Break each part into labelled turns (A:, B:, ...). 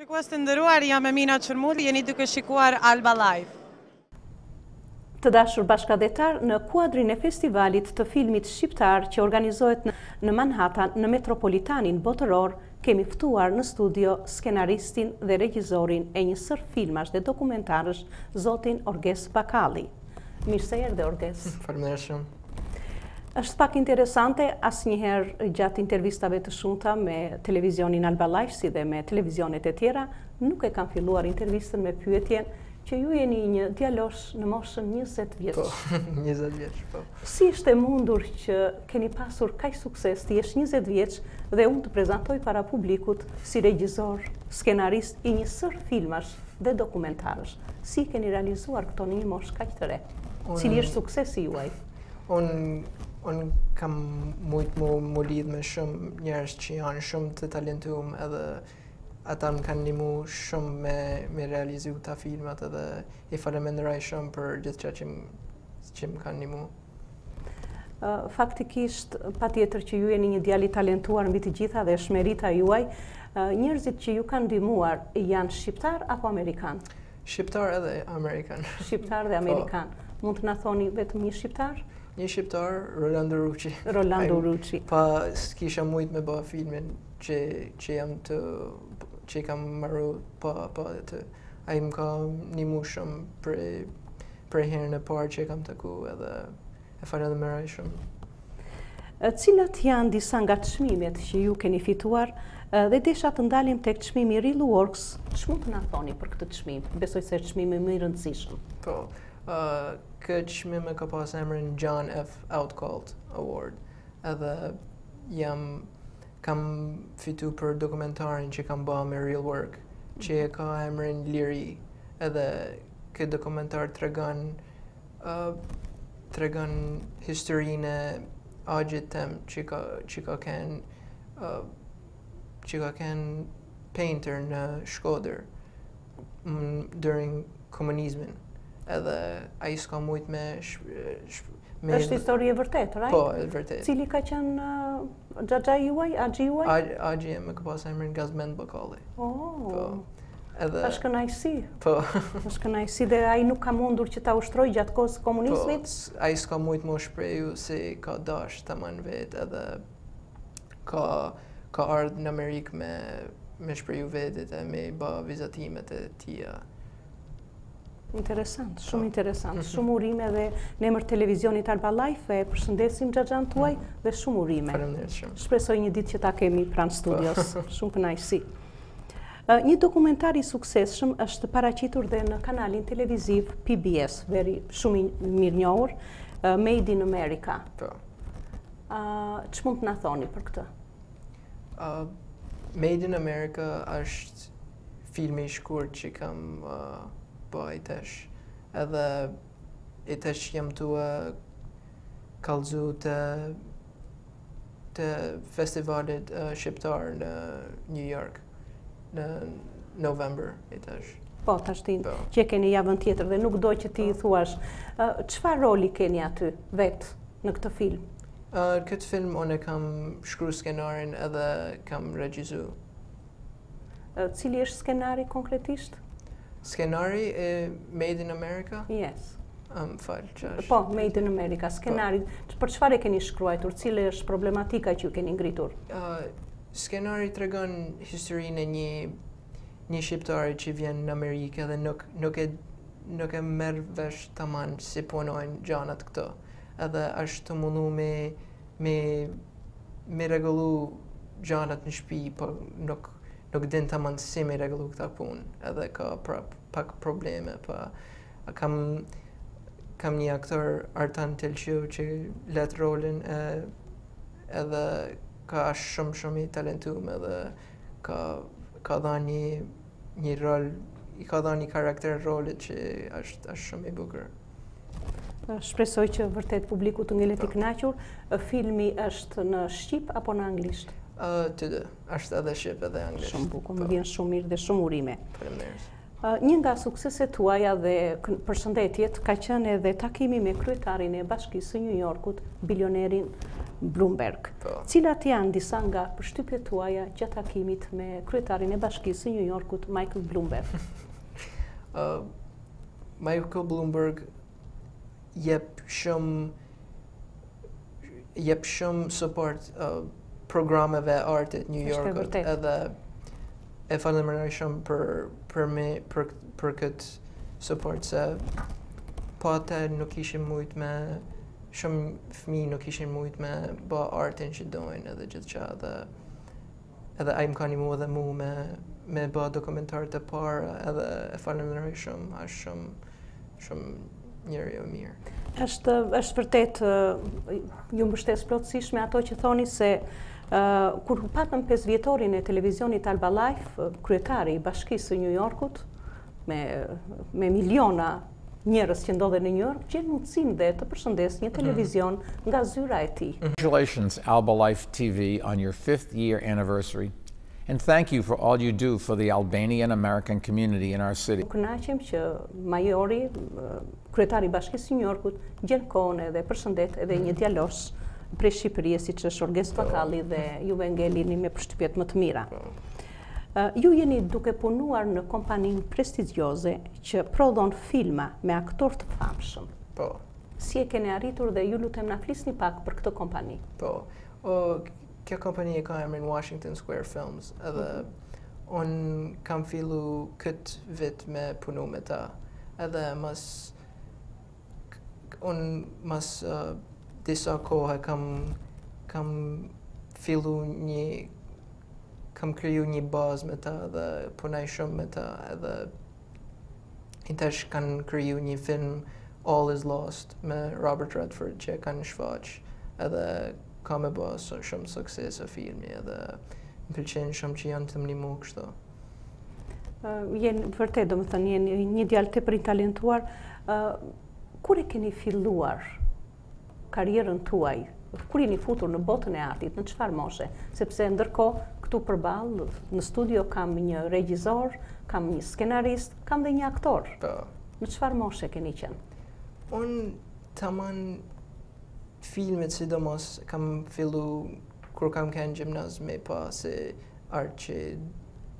A: Shikues të nderuar, jam Emina Çërmuli, jeni duke shikuar Alba Live.
B: Të dashur bashkatdhetarë, në kuadrin e festivalit të filmit shqiptar që organizohet në Manhattan në Metropolitanin Botëror, kemi ftuar në studio skenaristin dhe regjizorin e një sërë filmash dhe dokumentarësh, zotin Orges Bakalli. Mirë se erdhe, Orges.
C: Faleminderit shumë.
B: Është pak interesante, asnjëherë gjatë intervistave të shumta me televizionin Alba Live si dhe me televizionet e tjera, nuk e kam filluar intervistën me pyetjen që ju jeni një djalosh në moshën 20 vjeç.
C: Po, 20 vjeç, po.
B: Si është e mundur që keni pasur kaq sukses të jesh 20 vjeç dhe unë të prezantoj para publikut si regjisor, skenarist i një sërë filmash dhe dokumentarësh. Si i keni realizuar këto në një moshë kaq të re? Cili është suksesi juaj?
C: Unë kam mujtë mu, mu lidhë me shumë njerëz që janë shumë të talentumë edhe ata më kanë nihmu shumë me, me realizu këta filmat edhe i falemnderoj shumë për gjithçka që më kanë
B: nihmu. Faktikisht, patjetër që ju jeni një djalë i talentuar mbi të gjitha dhe është merita juaj, njerëzit që ju kanë ndihmuar janë shqiptarë apo amerikanë?
C: Shqiptarë edhe amerikanë.
B: Shqiptarë dhe po. amerikanë. Mund të na thoni vetëm një shqiptar?
C: Një shqiptar, Roland Rucci.
B: Roland Rucci.
C: Pa s'kisha mujtë me ba filmin që, që jam të, që e kam maru pa, pa atë. Ai më ka nihmu shumë prej Për herën e parë që e kam taku edhe e falemnderoj shumë.
B: Cilat janë disa nga çmimet që ju keni fituar dhe desha të ndalemi tek çmimi Reel Works, çfarë mund të na thoni për këtë çmim? Besoj se është çmimi më i rëndësishëm.
C: Po, ky çmim e ka pas emrin John F. Outcalt Award edhe e kam fitu për dokumentarin që kam ba me Reel Works që e ka emrin Liri edhe Ky dokumentar tregon tregon historinë e axhit tem që ka që ka ken që ka ken painter në Shkodër during komunizmin edhe ai s'ka mujt me
B: Është histori e vërtetë, right?
C: Po, e vërtetë.
B: Cili ka qenë xhaxhai juaj, axhi juaj?
C: Axhi jem e ka pasë emrin Gazmend Bakalli.
B: Oh. Po.
C: Edhe...
B: Është kënaqësi.
C: Po.
B: Është kënaqësi dhe ai nuk ka mundur që ta ushtrojë gjatë kohës së komunizmit.
C: Po, ai s'ka mujtë me shpreh si ka dash të manë vetë edhe ka, ka ardhë në Amerikë me, me shpreh veten e me i ba vizatimet e tia.
B: Interesant, shumë po. interesant, mhm. shumë urime dhe në emër të televizionit Alba Life e përshëndesim xhaxhan tuaj mhm. dhe shumë urime. Shpresoj një ditë që ta kemi pranë po. studios, shumë kënaqësi. Një dokumentar i suksesshëm është paraqitur dhe në kanalin televiziv PBS, very shumë i mirënjohur, Made in America.
C: Po.
B: Ç'mund të na thoni për këtë?
C: Made in America është filmi i shkurt që kam ba i tash. Edhe i tash jam tu e kallzu te te festivali uh, shqiptar në New York. në november i tash.
B: Po, pra atë, po. që keni javën tjetër dhe nuk do që t'i po. thuash. Çfarë roli keni aty vetë në këtë film?
C: Këtë film unë kam shkru skenarin edhe kam regjizu.
B: Cili është skenari konkretisht?
C: Skenari e Made in America?
B: Yes.
C: Um, fal, ça është?
B: Po, Made in America, po. skenari. Për çfarë e keni shkruajtur? Cila është problematika që ju keni ngritur?
C: Skenari tregon historinë e një një shqiptari që vjen në Amerikë edhe nuk nuk e nuk e merr vesh tamam si punojnë gjanat këtu. Edhe është tu u mundu me me me rregullu gjanat në shtëpi, po nuk nuk din tamam si me rregullu këta punë. Edhe ka pra, pak probleme, po kam kam një aktor Artan Telqiu që lun rolin e edhe ka shumë shumë i talentuar dhe ka ka dhanë një një rol i ka dhanë një karakter rolit që është është shumë i bukur.
B: Shpresoj që vërtet publiku të ngelet i po. kënaqur. Filmi është në shqip apo në anglisht?
C: Ë, të dy. Është edhe shqip edhe anglisht.
B: Shumë bukur, më po. vjen shumë mirë dhe shumë urime.
C: Faleminderit.
B: Një nga sukseset tuaja dhe përshëndetjet ka qenë edhe takimi me kryetarin e Bashkisë së New Yorkut, bilionerin Bloomberg.
C: Po.
B: Cilat janë disa nga përshtypjet tuaja gjatë takimit me kryetarin e Bashkisë së New Yorkut, Michael Bloomberg?
C: Michael Bloomberg jep shumë jep shumë support uh, programeve artit
B: t'New
C: Yorkut edhe e falemnderoj shumë për për me për për kët support se pa atë nuk kishim mujt me shumë fëmijë nuk kishin mujt me ba artin që dojn edhe gjithçka edhe edhe ai më ka animu edhe mu me me ba dokumentarët e parë edhe e falenderoj shumë, asht shumë shumë njeri i mirë.
B: Është është vërtet ju mbështes plotësisht me ato që thoni se kur patëm 5 vjetorin e televizionit Alba Life, kryetari i bashkisë së New Yorkut me me miliona Njerëz që ndodhen në New York gjen mundësinë dhe të përshëndesë një televizion nga zyra e tij.
D: Congratulations Alba Life TV on your fifth year anniversary and thank you for all you do for the Albanian American community in our city.
B: Kënaqem që Majori, kryetari i Bashkisë së New Yorkut, gjen kohën edhe përshëndet edhe një djalosh prej Shqipërisë siç është Orges Bakalli dhe juve ngelini me përshtypjet më të mira. Ju jeni duke punuar në kompaninë prestigjioze që prodhon filma me aktorë të famshëm.
C: Po.
B: Si e keni arritur dhe ju lutem na flisni pak për këtë kompani?
C: Po. Kjo kompani e ka emrin Washington Square Films, edhe mm -hmm. un kam fillu kët vit me punu me ta. Edhe mas un mas uh, disa kohë kam kam fillu një Kam kriju një bazë me ta dhe punoj shumë me ta edhe i tash kanë kriju një film All is Lost me Robert Redford që e kanë shfaq edhe ka me bo shumë sukses filmi edhe më pëlqen shumë që janë të mnimu kështu.
B: Jeni vërtet, domethënë, jeni një djalë tepër i talentuar. Kur e keni filluar karrierën tuaj, kur jeni futur në botën e artit, në çfarë moshe? Sepse ndërkohë këtu përballë në studio kam një regjisor, kam një skenarist, kam dhe një aktor.
C: Po.
B: Në çfarë moshe keni qenë?
C: Un tamam filmet sidomos kam fillu kur kam kanë gjimnaz me pas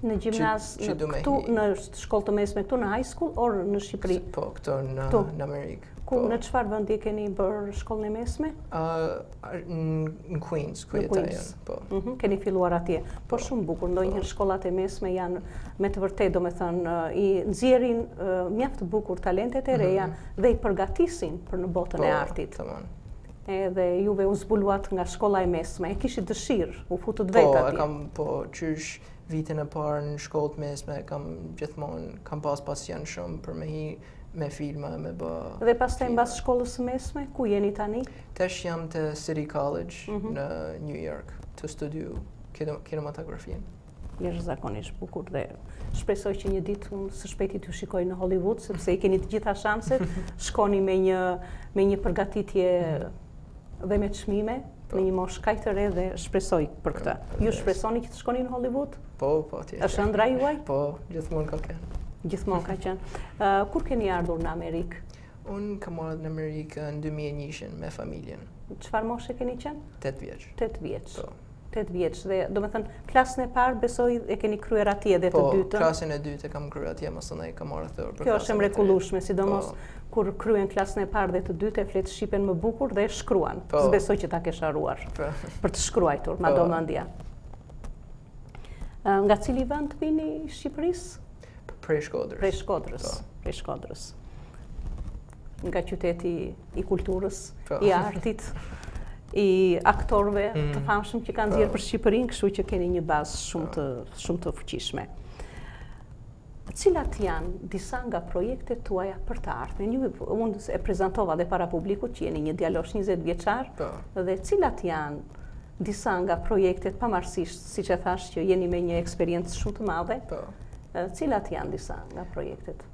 B: Në gjimnaz, këtu në shkollë të mesme, këtu në high school, or në Shqipëri?
C: Po,
B: këtu
C: në Amerikë.
B: Ku,
C: po.
B: në çfarë vendi keni bërë shkollën e mesme?
C: Në Queens, ku jetoj. Po.
B: Mhm, keni filluar atje. Po,
C: po.
B: shumë bukur, ndonjëherë shkollat e mesme janë me të vërtetë, domethënë, i nxjerrin mjaftë bukur talentet e reja mhm. dhe i përgatisin për në botën e artit.
C: Po, të
B: Edhe juve u zbuluat nga shkolla e mesme, e kishit dëshirë, u futët vetë atje?
C: Po, e kam, po, qysh vitin e parë në shkollë të mesme, kam gjithmonë, kam pas pasion shumë për me hi me filma, me bë...
B: Dhe pastaj mbas shkollës së mesme, ku jeni tani?
C: Tesh jam te City College
B: mhm.
C: në New York, tu studiu
B: kinematografinë. jashtëzakonisht bukur dhe shpresoj që një ditë unë së shpejti t'ju shikoj në Hollywood, sepse i keni të gjitha shanset, shkoni me një, me një përgatitje dhe me çmime në po. një moshë kaq të re dhe shpresoj për këtë.
C: Po,
B: ju shpresoni që të shkoni në Hollywood?
C: Po, po, atje.
B: Është ëndrra juaj?
C: Po, gjithmonë ka qenë.
B: Gjithmonë ka qenë. kur keni ardhur në Amerikë?
C: Unë kam ardhur në Amerikë në 2001 me familjen.
B: Çfarë moshe keni qenë?
C: 8 vjeç.
B: 8 vjeç.
C: Po.
B: 8 vjeç dhe domethënë klasën e parë besoj e keni kryer atje dhe të
C: po,
B: dytën.
C: Po, klasën e dytë e kam kryer atje, masnej kam marrë thërë
B: për klasën e
C: Kjo është
B: e
C: mrekullushme,
B: sidomos
C: po.
B: kur kryen klasën e parë dhe të dytë e flet shqipen më bukur dhe e shkruan.
C: Po.
B: S'besoj që ta kesh harruar
C: po.
B: për të shkruajtur, ma
C: po.
B: do mëndja. Nga cili vend vini i Shqipërisë?
C: Prej Shkodrës.
B: Prej Shkodrës.
C: Po.
B: Prej Shkodrës. nga qyteti i kulturës,
C: po.
B: i artit, i aktorëve
C: mm.
B: të famshëm që ka nxjerrë
C: po.
B: për Shqipërinë, kështu që keni një bazë shumë të, po. shumë të fuqishme. Cilat janë disa nga projektet tuaja për të ardhmen? Unë e prezentova dhe para publikut që jeni një djalosh 20 vjeçar, dhe cilat janë disa nga projektet pavarësisht, siç e thashë që jeni me një eksperiencë shumë të madhe, cilat janë disa nga projektet?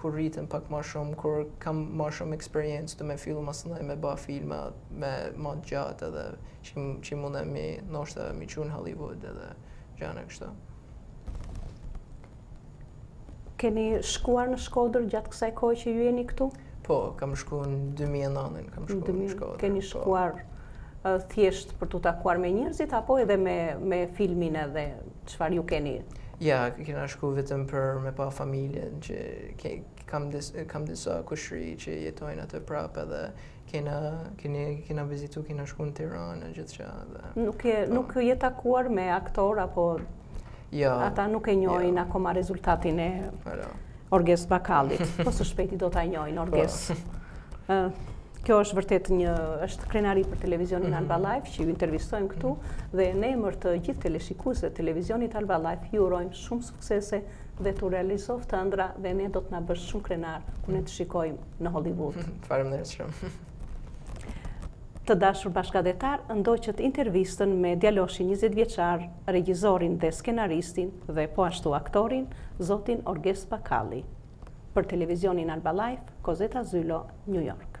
C: kur rritem pak ma shumë, kur kam ma shumë eksperiencë, du me fillu masnej me ba filma, me ma të gjatë edhe, që, që mundem mi, noshta, m'i çu në Hollywood edhe, gjana kështu.
B: Keni shkuar në Shkodër gjatë kësaj kohe që ju jeni këtu?
C: Po, kam shku në 2009, kam shku në Shkodër.
B: Keni po. shkuar thjesht për të takuar me njerëzit, apo edhe me, me filmin edhe? çfarë ju keni?
C: Jo, kena shku vetëm për me pa familjen, që ke, kam, dis, kam disa kushri që jetojnë atje prapë edhe kena, kena, kena vizitu, kena shku në Tiranë, në gjithë që edhe.
B: Nuk, je, po. nuk je takuar me aktorë apo
C: jo,
B: ata nuk e njohin jo. akoma rezultatin e... Ara. Orges Bakallit. Po së shpejti do ta njohin Orges. Po. Kjo është vërtet një është krenari për televizionin mhm. Alba Life që ju intervistojmë këtu mhm. dhe në emër të gjithë teleshikuesve të televizionit Alba Life ju urojmë shumë suksese dhe t'u realizoftë ëndrra dhe ne do të na bësh shumë krenarë kur ne të mhm. shikojmë në Hollywood.
C: Faleminderit shumë.
B: Të dashur bashkatdhetarë, ndoqët intervistën me djaloshin njëzet vjeçar, regjizorin dhe skenaristin dhe po ashtu aktorin, zotin Orges Bakalli. Për Televizionin Alba Life, Kozeta Zylo, Nju Jork.